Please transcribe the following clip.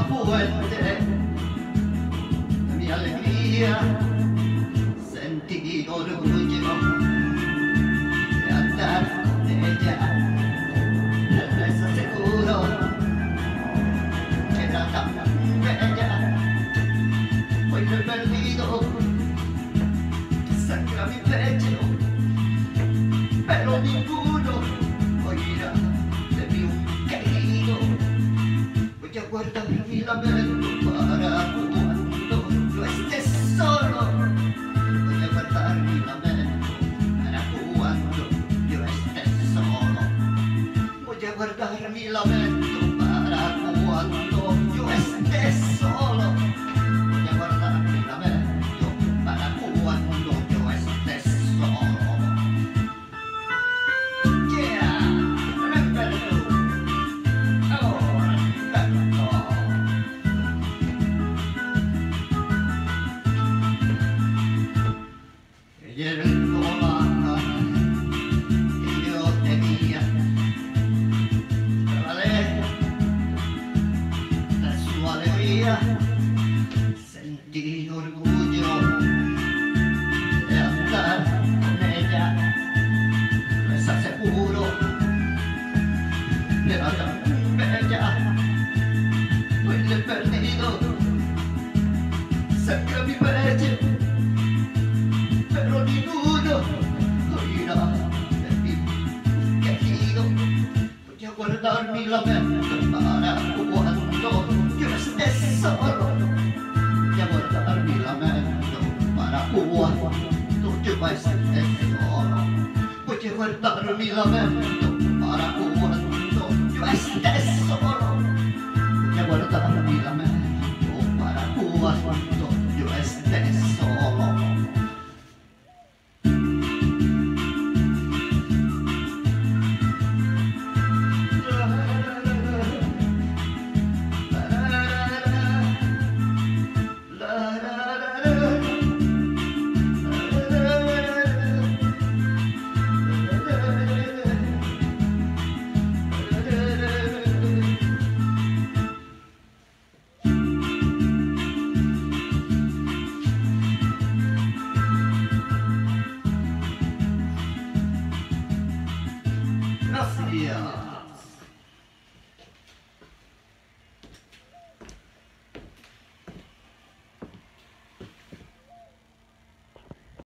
la fuente mi alegría, sentido orgullo de andar con ella. Les aseguro que era tan bella, hoy me he perdido, sangra mi pecho, pero ninguno oirá de mi guardarmi la bella para quando lo estés solo voglio guardarmi la bella para quando yo solo voglio guardarmi la bella Era el comandante que yo tenía. Regalé de su alegría. Sentí orgullo de andar con ella. Les aseguro que era tan bella. Hoy le he perdido cerca mi recordarmi la membrana cuando yo esté solo y aguantarmi la membrana cuando yo esté solo voy a guardarmi la membrana cuando yo esté Yeah.